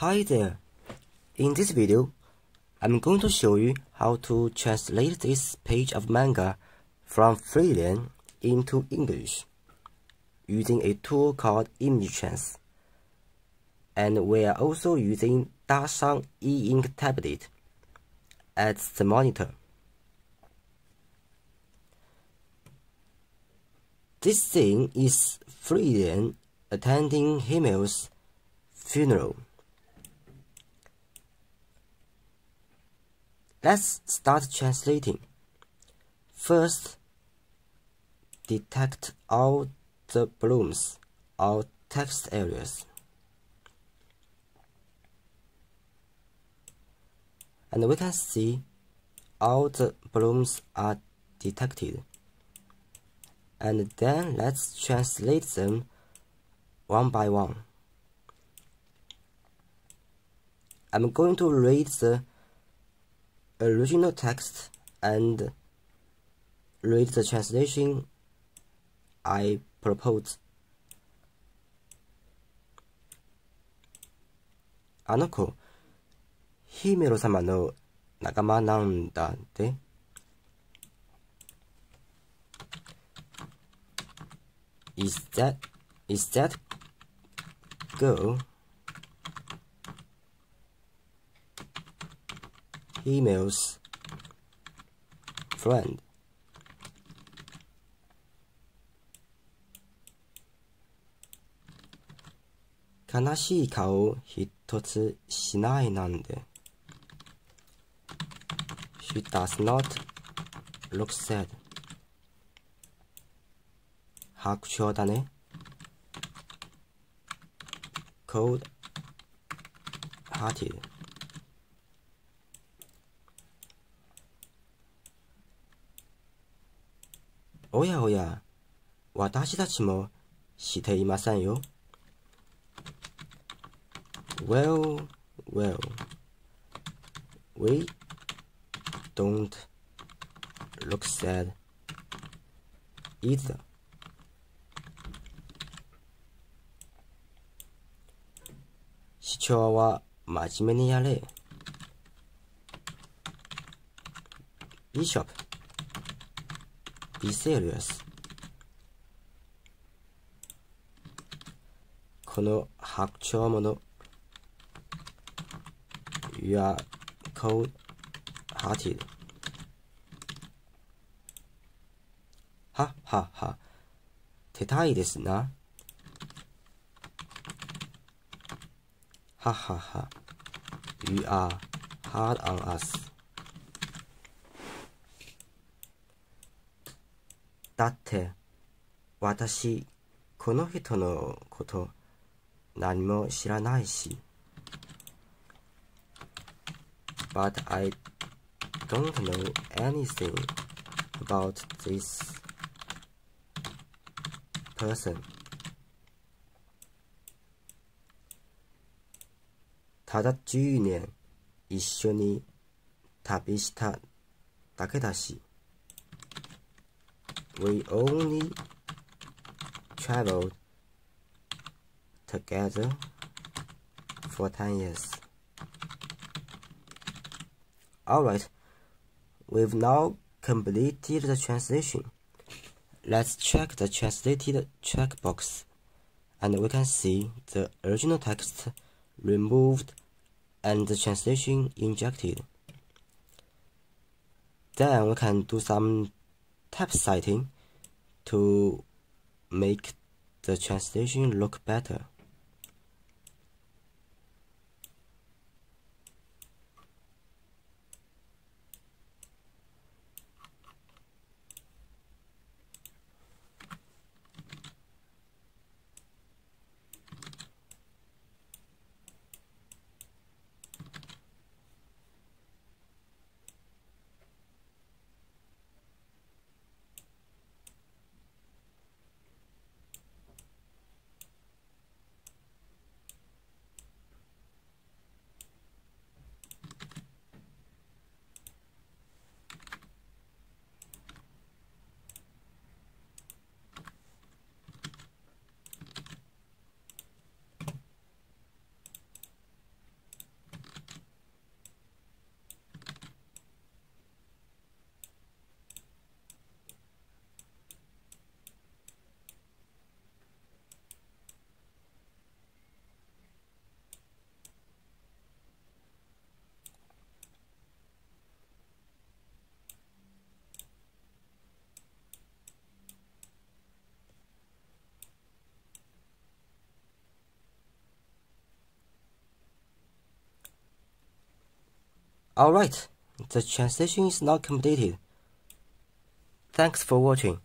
Hi there! In this video, I'm going to show you how to translate this page of manga from Frieren into English using a tool called ImageTrans. And we are also using Dasung e-ink tablet as the monitor. This scene is Frieren attending Himmel's funeral. Let's start translating. First, detect all the balloons or text areas. And we can see all the balloons are detected. And then let's translate them one by one. I'm going to read the original text and read the translation I propose. あの子、ヒンメル様の仲間なんだって Is that, is that girl Himel's friend. 悲しい顔一つしないなんで。She does not look sad. 白鳥だね。cold hearted. おやおや、私たちもしていませんよ。Well, well, we don't look sad either. 市長は真面目にやれ。Bishop be serious この白鳥もの You are cold hearted ははは手たいですなははは You are hard on us だって私この人のこと何も知らないし But I don't know anything about this person ただ10年一緒に旅しただけだし we only traveled together for 10 years. Alright, we've now completed the translation. Let's check the translated checkbox and we can see the original text removed and the translation injected. Then we can do some typesetting to make the translation look better. Alright, the translation is now completed. Thanks for watching.